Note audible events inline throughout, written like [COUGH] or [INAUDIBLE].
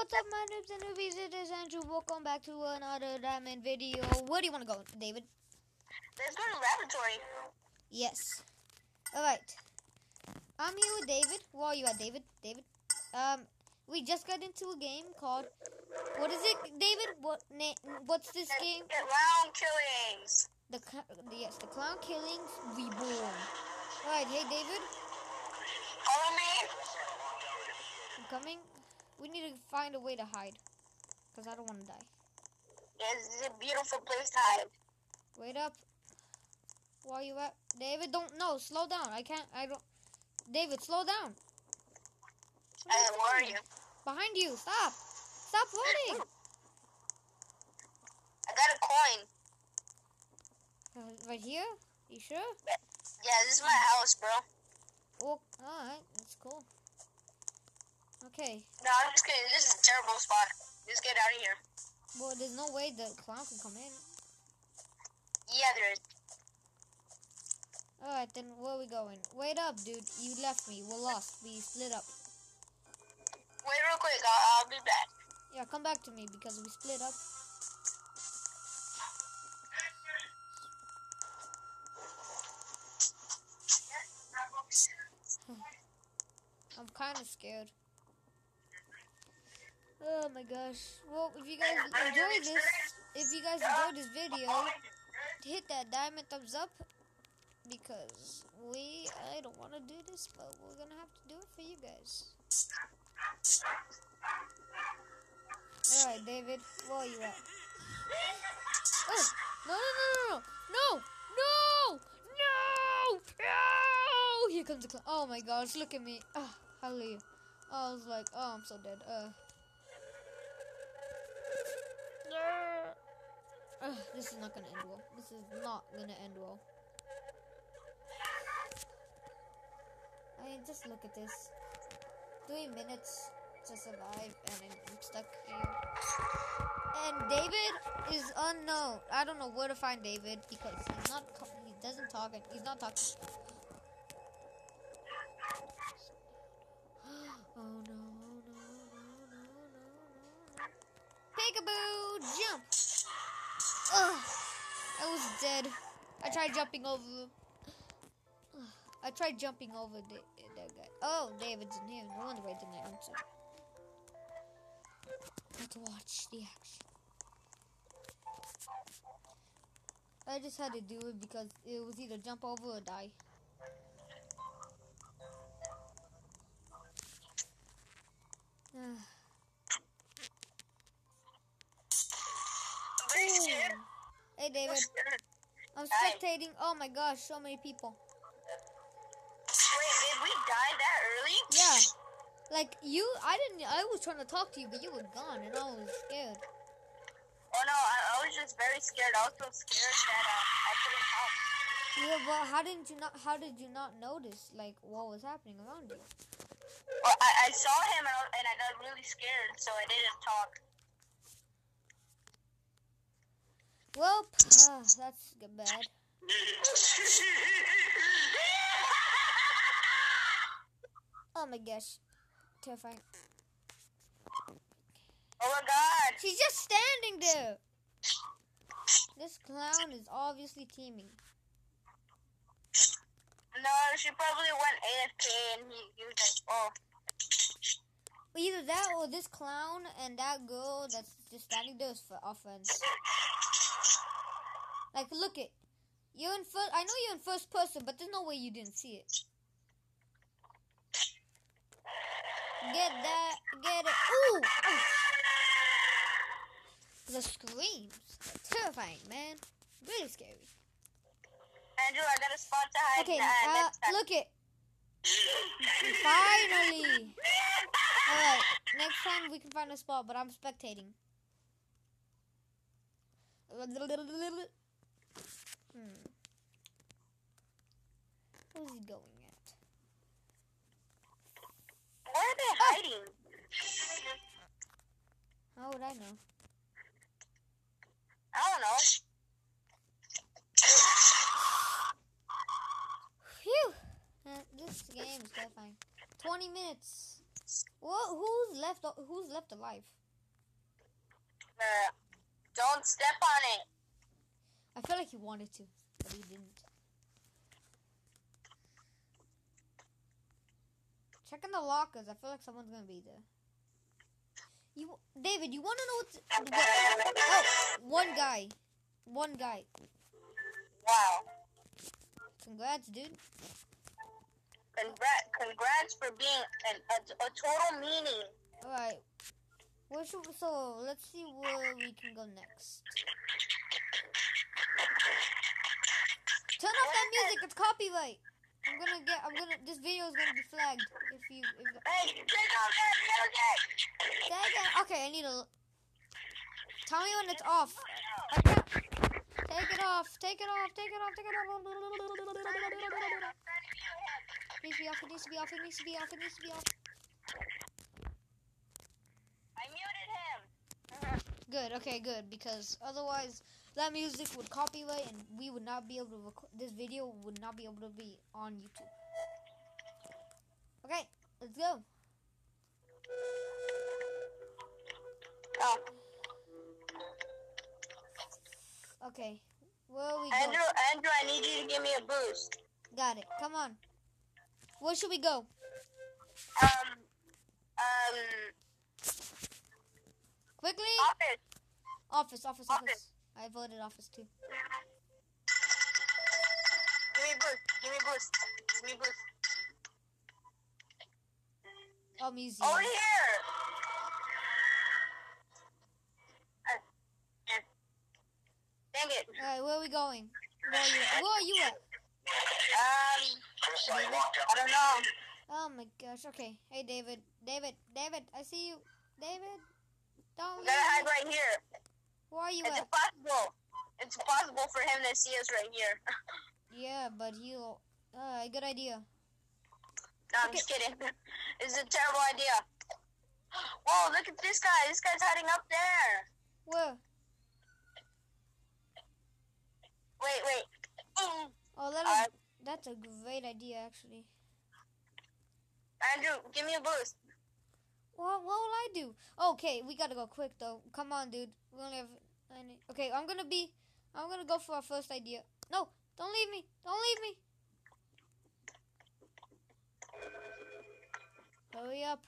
what's up, my noobs and newbies? It is Andrew. Welcome back to another diamond video. Where do you want to go, David? Let's go to the laboratory. Yes. All right. I'm here with David. Where are you at, David? David. Um, we just got into a game called. What is it, David? What na- What's this game? Get round killings. The cl- yes, the Clown Killings Reborn. All right, hey David, Follow me. I'm coming. We need to find a way to hide, cause I don't want to die. Yes, this is a beautiful place to hide. Wait up. Where are you at, David? Don't no, slow down. I can't. I don't. David, slow down. Uh, where are you? Behind you. Stop. Stop floating. I got a coin. Uh, right here. You sure? Yeah, this is my house, bro. Oh, all right. That's cool. Okay. No, I'm just kidding. This is a terrible spot. Just get out of here. Well, there's no way the clown can come in. Yeah, there is. All right, then where are we going? Wait up, dude. You left me. We're lost. We split up. Wait real quick. I'll, I'll be back. Yeah, come back to me because we split up. [LAUGHS] I'm kind of scared. Oh my gosh. Well, if you guys enjoyed this, if you guys enjoyed this video, hit that diamond thumbs up because we, I don't want to do this, but we're going to have to do it for you guys. Alright, David, where you at? Oh, no, no, no, no, no, no, no, no! Here comes the clown. Oh my gosh, look at me. Oh, hallelujah. I was like, oh, I'm so dead. Uh. Ugh, this is not gonna end well. This is not gonna end well. I mean, just look at this. Three minutes to survive, and I'm stuck here. And David is unknown. I don't know where to find David because he's not. He doesn't talk. and He's not talking. [GASPS] Oh no! Jump! Ugh! I was dead. I tried jumping over. Ugh, I tried jumping over the, that guy. Oh, David's in here. No wonder I didn't answer. Let's watch the action. I just had to do it because it was either jump over or die. Ugh. I'm very scared. Hey, David. I'm spectating. Oh my gosh, so many people. Wait, did we die that early? Yeah. Like you, I didn't. I was trying to talk to you, but you were gone, and I was scared. Oh no, I, I was just very scared. I was so scared that uh, I couldn't talk. Yeah, but how didn't you not? How did you not notice like what was happening around you? Well, I, I saw him and I, and I got really scared, so I didn't talk. Well, uh, that's g- bad. Oh my gosh, terrifying. oh my god! She's just standing there. This clown is obviously teaming. No, she probably went AFK and he, he was like, oh. Either that or this clown and that girl that's just standing there is for offense. [LAUGHS] Like, look it. You're in first. I know you're in first person, but there's no way you didn't see it. Get that. Get it. Ooh. ooh. The screams. Terrifying, man. Really scary. Andrew, I got a spot to hide. Okay, uh, uh, look it. [LAUGHS] Finally. Alright, next time we can find a spot, but I'm spectating. Hmm. Where's he going at? Where are they hiding? How would I know? I don't know. Phew! Uh, this game is terrifying. 20 minutes. What? Who's left? Who's left alive? Uh, don't step on it. I feel like he wanted to, but he didn't. Check in the lockers. I feel like someone's gonna be there. You, David, you want to know what's? What, oh, one guy, one guy. Wow. Congrats, dude. Congrats, congrats for being an, a, a total meanie. All right. Where should we, so let's see where we can go next. Turn off that music. It's copyright. I'm gonna get. I'm gonna. This video is gonna be flagged if you. If, Hey, take off that music. It. Okay, I need a. Tell me when it's off. I can't. Take it off. Take it off. Take it off. Take it off. It needs to be off. It needs to be off. It needs to be off. It needs to be off. I muted him. [LAUGHS] Good. Okay. Good. Because otherwise, that music would copyright, and we would not be able to. Record, this video would not be able to be on YouTube. Okay. Let's go. Oh, Okay. Where are we Andrew, going? Andrew, Andrew, I need you to give me a boost. Got it. Come on. Where should we go? Um, um, Quickly. office. Office. Office. Office. Office. I voted office too. Give me boost. Give me boost. Give me boost. Oh, museum. Over here. Dang it. All right. Where are we going? Where are you? Where are you at? Um, I don't know. Oh my gosh. Okay. Hey, David. David. David. I see you. David. Don't We leave gotta hide me. right here. Where are you It's at? impossible. It's impossible for him to see us right here. [LAUGHS] Yeah, but he'll. Uh, good idea. No, I'm just kidding. [LAUGHS] It's a terrible idea. [GASPS] Whoa, look at this guy. This guy's hiding up there. Where? Wait, wait. Mm. Oh, that Uh, is, that's a great idea, actually. Andrew, give me a boost. What, what will I do? Okay, we gotta go quick though. Come on, dude. We only have. Okay, I'm gonna be. I'm gonna go for our first idea. No, don't leave me. Don't leave me. Hurry up.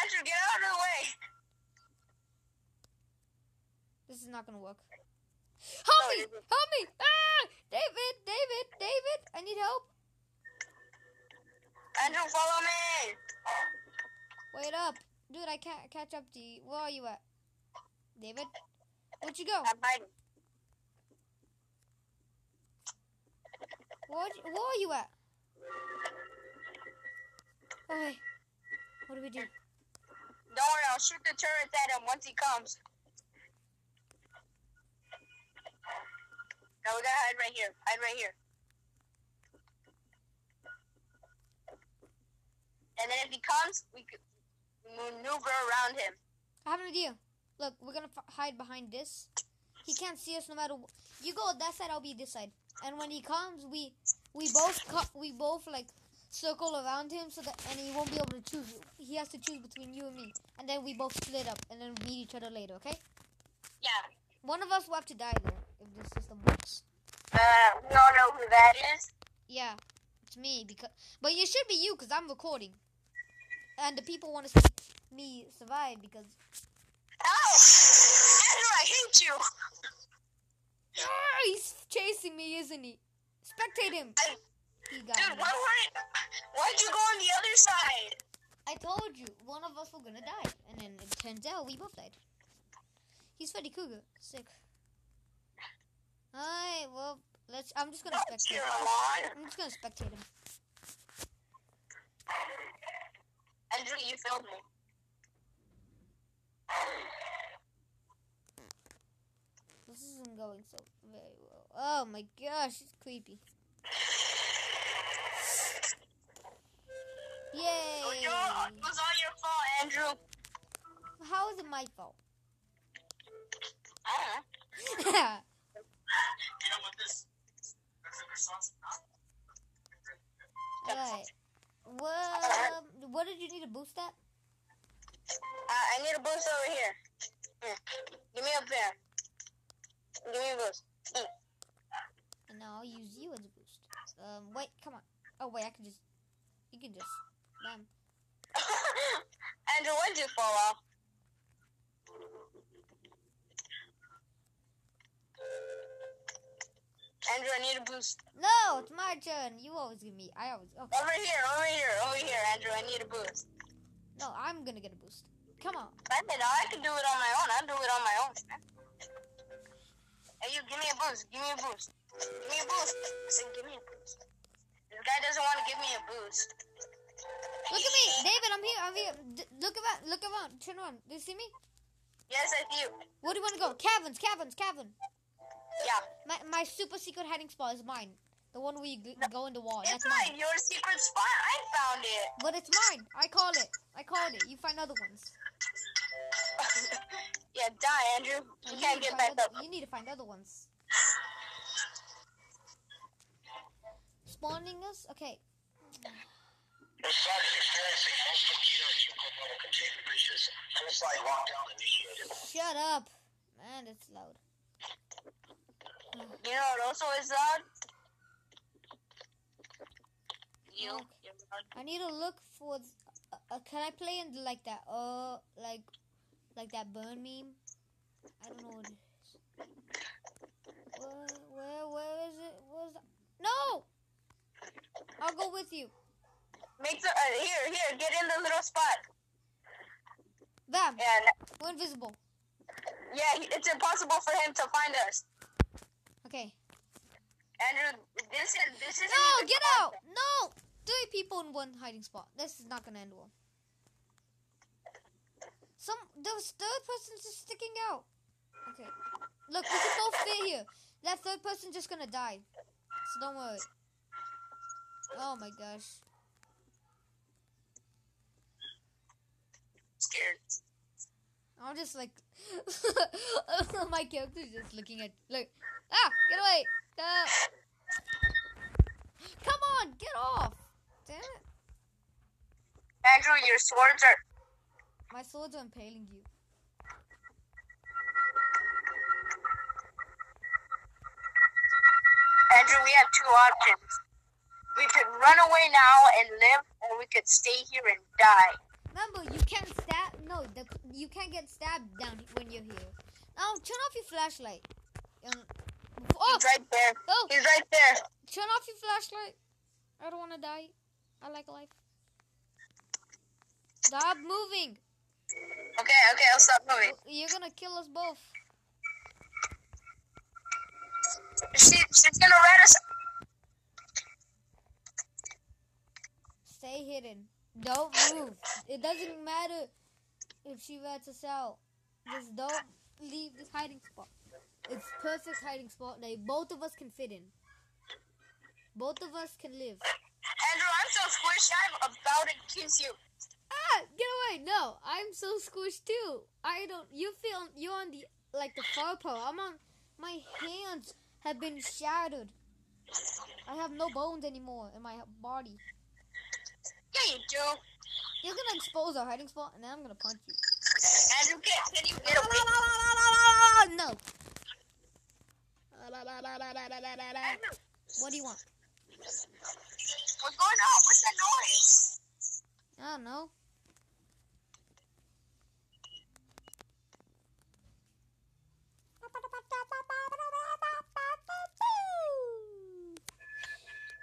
Andrew, get out of the way. This is not gonna work. Help me! Help me! Ah! David! David! David! I need help. Andrew, follow me. Wait up, dude. I can't catch up to you. Where are you at, David? Where'd you go? I'm hiding. Where'd where are you at? Okay. What do we do? Don't worry, I'll shoot the turrets at him once he comes. No, we gotta hide right here. Hide right here. And then if he comes, we could maneuver around him. I have an idea. Look, we're gonna f- hide behind this. He can't see us no matter. Wh- you go that side, I'll be this side. And when he comes, we we both we both like circle around him so that and he won't be able to choose. He has to choose between you and me, and then we both split up and then meet each other later. Okay? Yeah. One of us will have to die though if this system works. Uh, we all know who that is. Yeah, it's me because. But it should be you because I'm recording, and the people want to see me survive because. Ow! Andrew, I hate you. Ah, he's chasing me, isn't he? Spectate him. I, He got dude, why weren't? Why'd you go on the other side? I told you, one of us were gonna die, and then it turns out we both died. He's Freddy Krueger. Sick. Alright, well, let's. I'm just gonna spectate. him. I'm just gonna spectate him. Andrew, you failed me. This isn't going so very well. Oh my gosh, it's creepy. Yay! it was all your fault, Andrew. How is it my fault? I don't know. [LAUGHS] You know what this Mexican sauce is not? Alright. Well, what did you need to boost at? Uh, I need a boost over here. Here. Give me up there. Give me a boost. Mm. And now I'll use you as a boost. Um, wait, come on. Oh wait, I can just. You can just. Bam. [LAUGHS] Andrew, why'd you fall off? Andrew, I need a boost. No, it's my turn. You always give me. I always. Okay. Over here, over here, over here, Andrew. I need a boost. No, I'm gonna get a boost. Come on. I did. I can do it on my own. I'll do it on my own. man. Hey, you, give me a boost. Give me a boost. Give me a boost. I said, give me a boost. This guy doesn't want to give me a boost. Look at me, David. I'm here. I'm here. D- look around. Look around. Turn around. Do you see me? Yes, I see you. Where do you want to go? Caverns. Caverns. Cavern. Yeah. My my super secret hiding spot is mine. The one where you g- go in the wall. It's That's mine. mine. Your secret spot. I found it. But it's mine. I called it. I called it. You find other ones. [LAUGHS] yeah, die, Andrew. You And can't get back other- up. You need to find other ones. Spawning us? Okay. This site is experiencing multiple geopolitical containment breaches. Full site lockdown initiated. Shut up. Man, it's loud. You know what also is loud? You. Okay. I need to look for. th- Uh, uh, can I play in like that? Uh, like, like that burn meme. I don't know what it is. Where, where, where is it? Where's that? No. I'll go with you. Make the uh, here, here. Get in the little spot. Bam. Yeah, n- We're invisible. yeah. It's impossible for him to find us. Okay. Andrew, this is this is. No, get out! No! Three people in one hiding spot. This is not gonna end well. Some those third person's just sticking out. Okay. Look, we can both stay here. That third person just gonna die. So don't worry. Oh my gosh. Scared. I'm just like [LAUGHS] my character's just looking at look. Ah, get away! Ah. Come on, get off! Damn it. Andrew, your swords are. My swords are impaling you. Andrew, we have two options. We could run away now and live, or we could stay here and die. Remember, you can't stab. No, the, you can't get stabbed down when you're here. Now, turn off your flashlight. Um, oh, He's right there. oh, He's right there. turn off your flashlight. I don't want to die. I like life. Stop moving. Okay, okay, I'll stop moving. You're gonna kill us both. She, she's gonna rat us. Stay hidden. Don't move. It doesn't matter if she rats us out. Just don't leave this hiding spot. It's perfect hiding spot that both of us can fit in. Both of us can live. Andrew, I'm so squished. I'm about to kiss you. Ah, get away! No, I'm so squished too. I don't. You feel you're on the like the far part. I'm on. My hands have been shattered. I have no bones anymore in my body. Yeah, you do. You're gonna expose our hiding spot, and then I'm gonna punch you. Andrew, can, can you get away? No. Andrew, What do you want? what's going on? What's that noise? I don't know.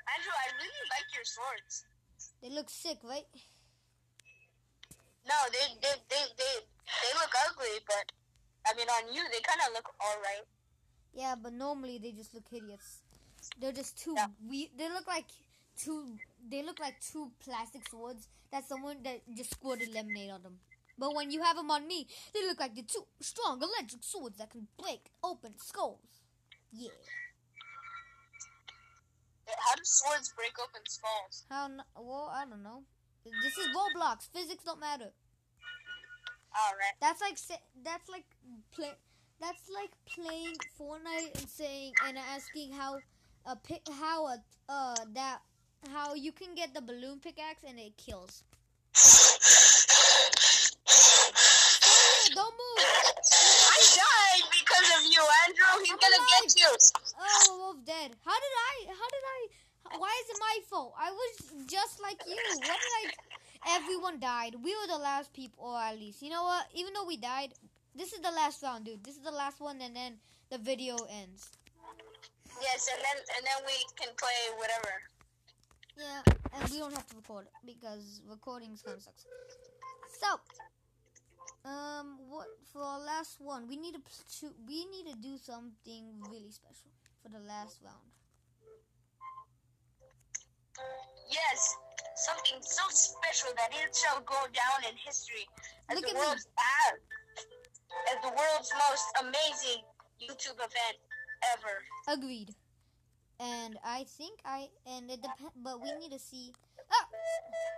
Andrew, I really like your swords. They look sick, right? No, they they they they, they look ugly, but I mean on you they kind of look all right. Yeah, but normally they just look hideous. They're just two. Yeah. we They look like two. They look like two plastic swords that someone that just squirted lemonade on them. But when you have them on me, they look like the two strong electric swords that can break open skulls. Yeah. How do swords break open skulls? How? n well, I don't know. This is Roblox. Physics don't matter. All right. That's like that's like play. That's like playing Fortnite and saying and asking how a pi- how a uh that how you can get the balloon pickaxe and it kills. [LAUGHS] Don't move. I died because of you, Andrew. He's I'm gonna get you. Oh, Wolf dead. How did I? How did I? Why is it my fault? I was just like you. What did I? Everyone died. We were the last people, or at least you know what? Even though we died, this is the last round, dude. This is the last one, and then the video ends. Yes, and then and then we can play whatever. Yeah, and we don't have to record because recording kind of sucks. So, um, what for our last one? We need to to- we need to do something really special for the last round. Yes, something so special that it shall go down in history as Look the world's ah, as the world's most amazing YouTube event ever. Agreed. And I think I and it depends, but we need to see. Ah,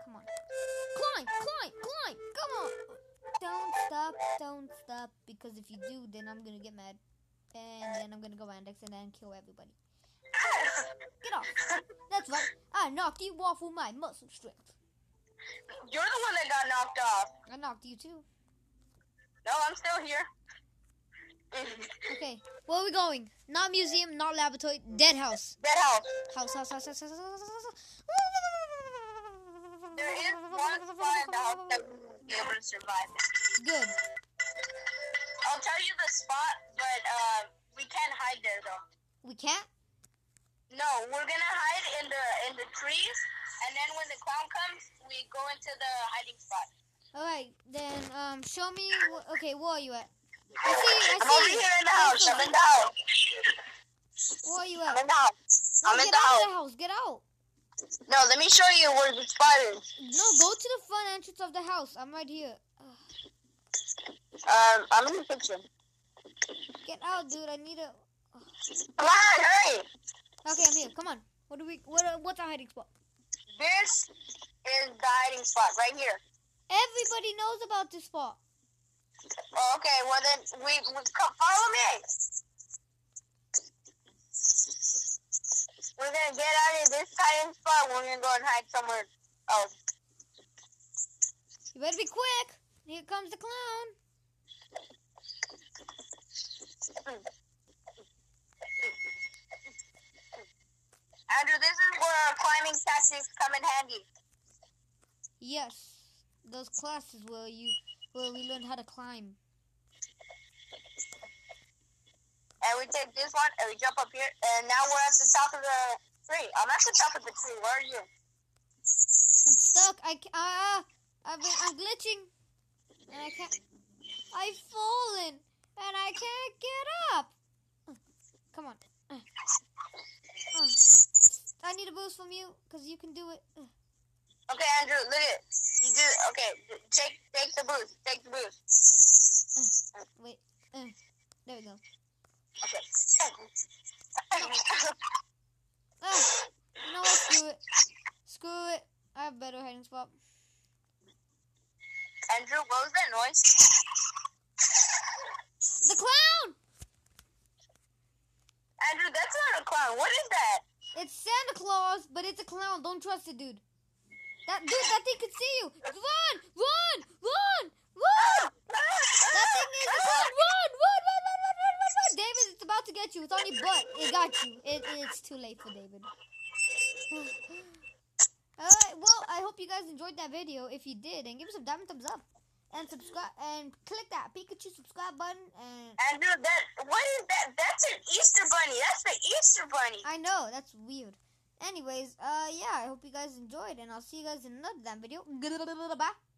come on, climb, climb, climb, come on! Don't stop, don't stop, because if you do, then I'm gonna get mad, and then I'm gonna go Andex and then kill everybody. Get off! That's right. I knocked you off with my muscle strength. You're the one that got knocked off. I knocked you too. No, I'm still here. Okay, where are we going? Not museum, not laboratory, dead house. Dead house. House, house, house, house, house, house, house, There is one spot in the house that we be able to survive. Good. I'll tell you the spot, but uh, we can't hide there though. We can't? No, we're gonna hide in the in the trees, and then when the clown comes, we go into the hiding spot. Alright, then um show me okay, where are you at? I see I I'm over see you. here in the house. I'm in the house. Where are you at? I'm in the house. No, I'm in get the out of house. the house, get out. No, let me show you where the spot is. No, go to the front entrance of the house. I'm right here. Um, I'm in the kitchen. Get out, dude. I need a Come on, hurry! Okay, I'm here. Come on. What do we what uh, what's our hiding spot? This is the hiding spot right here. Everybody knows about this spot. Okay, well then we, we come follow me. We're gonna get out of this hiding spot. We're gonna go and hide somewhere else. You better be quick. Here comes the clown. Andrew, this is where our climbing tactics come in handy. Yes. Those classes where you where we learned how to climb. And we take this one and we jump up here. And now we're at the top of the tree. I'm at the top of the tree. Where are you? I'm stuck. I ca- ah, I've been, I'm glitching, and I can't. I've fallen, and I can't get up. Uh, Come on. Uh, uh. I need a boost from you, cause you can do it. Uh, Okay, Andrew, look at. Okay, take take the boost. Take the boost. wait. Uh, there we go. Okay. Know what? Screw it. Screw it. I have better hiding spot. Andrew, what was that noise? The clown. Andrew, that's not a clown. What is that? It's Santa Claus, but it's a clown. Don't trust it, dude. That dude, that thing can see you. Run, run, run, run. That thing is clown. Run, run, run, run, run, run, run, run. David, it's about to get you. It's on your butt. It got you. It, it's too late for David. [SIGHS] Alright, well, I hope you guys enjoyed that video. If you did, and give us a diamond thumbs up. And subscribe and click that Pikachu subscribe button and Andrew, that what is that? That's an Easter bunny. That's the Easter bunny. I know, that's weird. Anyways, uh yeah, I hope you guys enjoyed and I'll see you guys in another damn video. Bye.